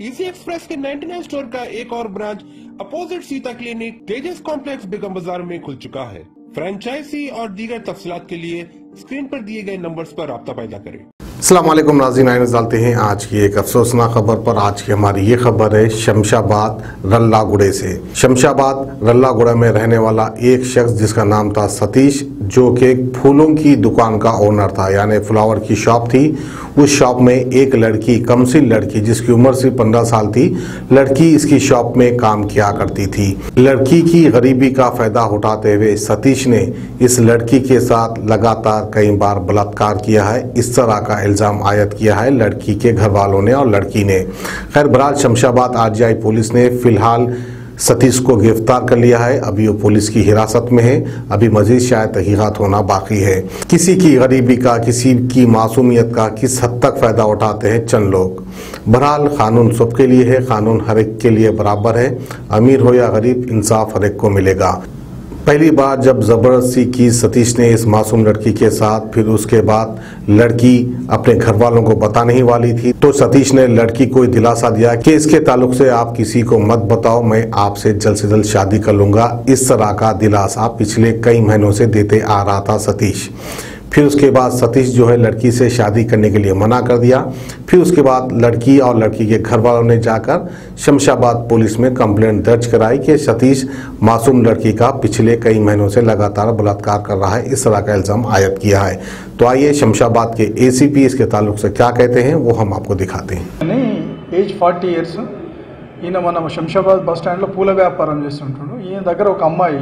Easy express के 99 store का एक और branch opposite Sita clinic Tejas complex Begum Bazaar में खुल चुका है। फ्रेंचाइजी और दीगर तफसीलात के लिए स्क्रीन पर दिए गए नंबर्स पर रब्ता पैदा करें। अल्लाम नाजीन आइन डालते हैं आज की एक अफसोसनाक खबर पर। आज की हमारी ये खबर है शमशाबाद रल्लागुड़े से। शमशाबाद रल्लागुड़ा में रहने वाला एक शख्स जिसका नाम था सतीश, जो कि फूलों की दुकान का ओनर था, यानी फ्लावर की शॉप थी। उस शॉप में एक लड़की, कमसिल लड़की, जिसकी उम्र सिर्फ़ पंद्रह साल थी, लड़की इसकी शॉप में काम किया करती थी। लड़की की गरीबी का फ़ायदा उठाते हुए सतीश ने इस लड़की के साथ लगातार कई बार बलात्कार किया है। इस तरह का इल्ज़ाम आयद किया है लड़की के घर वालों ने और लड़की ने। खैर बहरहाल शमशाबाद आरजीआई पुलिस ने फ़िलहाल सतीश को गिरफ़्तार कर लिया है। अभी वो पुलिस की हिरासत में है। अभी मजीद शायद तहकीकत होना बाकी है। किसी की गरीबी का, किसी की मासूमियत का किस हद तक फ़ायदा उठाते हैं? चंद लोग। बहरहाल, कानून सबके लिए है। कानून हर एक के लिए बराबर है। अमीर हो या गरीब, इंसाफ हर एक को मिलेगा। पहली बार जब ज़बरदस्ती की सतीश ने इस मासूम लड़की के साथ, फिर उसके बाद लड़की अपने घर वालों को बताने ही वाली थी तो सतीश ने लड़की को दिलासा दिया कि इसके ताल्लुक से आप किसी को मत बताओ, मैं आपसे जल्द से जल्द शादी कर लूँगा। इस तरह का दिलासा पिछले कई महीनों से देते आ रहा था सतीश। फिर उसके बाद सतीश जो है लड़की से शादी करने के लिए मना कर दिया फिर उसके बाद लड़की और लड़की के घर वालों ने जाकर शमशाबाद पुलिस में कंप्लेंट दर्ज कराई कि सतीश मासूम लड़की का पिछले कई महीनों से लगातार बलात्कार कर रहा है इस तरह का इल्ज़ाम आयद किया है तो आइए शमशाबाद के एसीपी इसके ताल्लुक से क्या कहते हैं वो हम आपको दिखाते हैं అని ఏజ్ ఫార్టీ ఇయర్స్ ఈయన మన శంషాబాద్ బస్ స్టాండ్లో పూల వ్యాపారం చేస్తుంటాడు ఈయన దగ్గర ఒక అమ్మాయి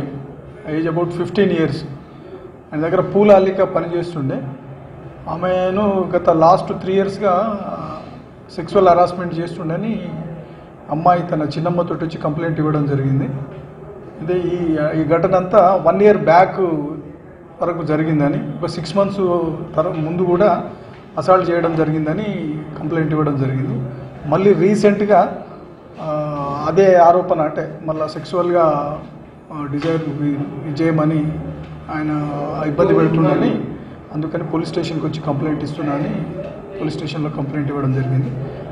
ఏజ్ అబౌట్ ఫిఫ్టీన్ ఇయర్స్ ఆయన దగ్గర పూల అల్లిక పనిచేస్తుండే. ఆమెను గత లాస్ట్ త్రీ ఇయర్స్గా సెక్సువల్ హరాస్మెంట్ చేస్తుండని అమ్మాయి తన చిన్నమ్మతో వచ్చి కంప్లైంట్ ఇవ్వడం జరిగింది. ఇది ఈ ఈ ఘటన అంతా వన్ ఇయర్ బ్యాక్ వరకు జరిగిందని ఒక సిక్స్ మంత్స్ తర ముందు కూడా అసాల్ట్ చేయడం జరిగిందని కంప్లైంట్ ఇవ్వడం జరిగింది. మళ్ళీ రీసెంట్గా అదే ఆరోపణ అంటే మళ్ళీ సెక్సువల్గా డిజైర్ విజయమని ఆయన ఇబ్బంది పెడుతున్నాడని అందుకని పోలీస్ స్టేషన్కి వచ్చి కంప్లైంట్ ఇస్తున్నానని పోలీస్ స్టేషన్లో కంప్లైంట్ ఇవ్వడం జరిగింది.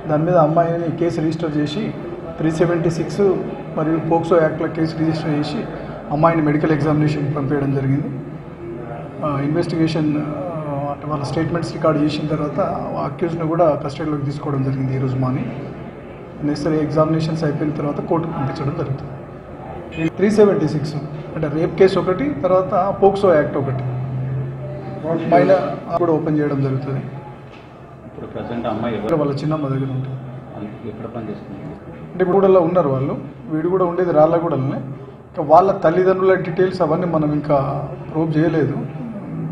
దాని మీద అమ్మాయిని కేసు రిజిస్టర్ చేసి త్రీ సెవెంటీ సిక్స్ మరియు పోక్సో యాక్ట్లో కేసు రిజిస్టర్ చేసి అమ్మాయిని మెడికల్ ఎగ్జామినేషన్ పంపించడం జరిగింది. ఇన్వెస్టిగేషన్ అంటే వాళ్ళ స్టేట్మెంట్స్ రికార్డ్ చేసిన తర్వాత అక్యూజ్ని కూడా కస్టడీలోకి తీసుకోవడం జరిగింది ఈరోజు మార్నింగ్. నెసరీ ఎగ్జామినేషన్స్ అయిపోయిన తర్వాత కోర్టుకు పంపించడం జరుగుతుంది. Three seventy six. అంటే రేప్ కేసు ఒకటి తర్వాత పోక్సో యాక్ట్ ఒకటి. పైన కూడా ఓపెన్ చేయడం జరుగుతుంది. ఇప్పుడు ప్రజెంట్ అమ్మాయి ఇక్కడ ఎవరు వాళ్ళ చిన్నమ్మ దగ్గర ఉంటుంది. ఎక్కడ పని చేస్తుంది అంటే ఇప్పుడు కూడా ఉన్నారు వాళ్ళు. వీడు కూడా ఉండేది రాళ్ళగూడలనే. ఇంకా వాళ్ళ తల్లిదండ్రుల డీటెయిల్స్ అవన్నీ మనం ఇంకా ప్రూవ్ చేయలేదు.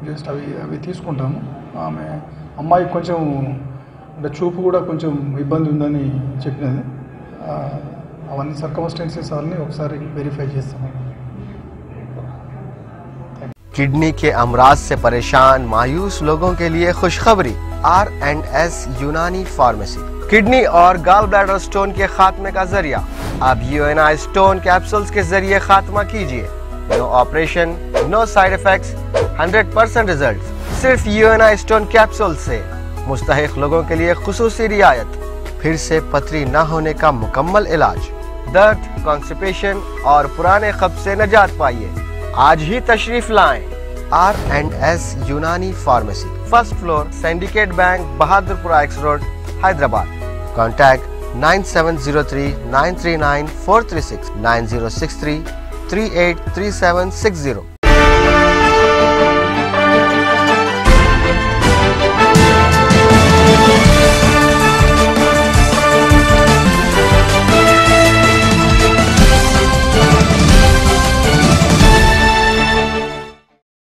జస్ట్ అవి అవి తీసుకుంటాము. ఆమె అమ్మాయి కొంచెం అంటే చూపు కూడా కొంచెం ఇబ్బంది ఉందని చెప్పినది. అవన్నీ సర్కమస్టెన్సెస్ అవన్నీ ఒకసారి వెరిఫై చేస్తాము किडनी के अमराज से परेशान मायूस लोगों के लिए खुशखबरी R and S Unani pharmacy kidney और गाल ब्लैडर स्टोन के खात्मे का जरिया अब यूएनआई स्टोन कैप्सूल्स के जरिए खात्मा कीजिए no operation no side effects 100 percent result सिर्फ यूएनआई स्टोन कैप्सूल से मुस्तहिक लोगों के लिए खसूसी रियायत फिर से पथरी न होने का मुकम्मल इलाज। दर्द कॉन्स्टिपेशन और पुराने खब से नजात पाइए। आज ही तशरीफ़ लाएँ। R and S Unani pharmacy, first floor Syndicate bank Bahadurpura X road Hyderabad. Contact nine seven zero three nine three nine four three six nine zero six three three eight three seven six zero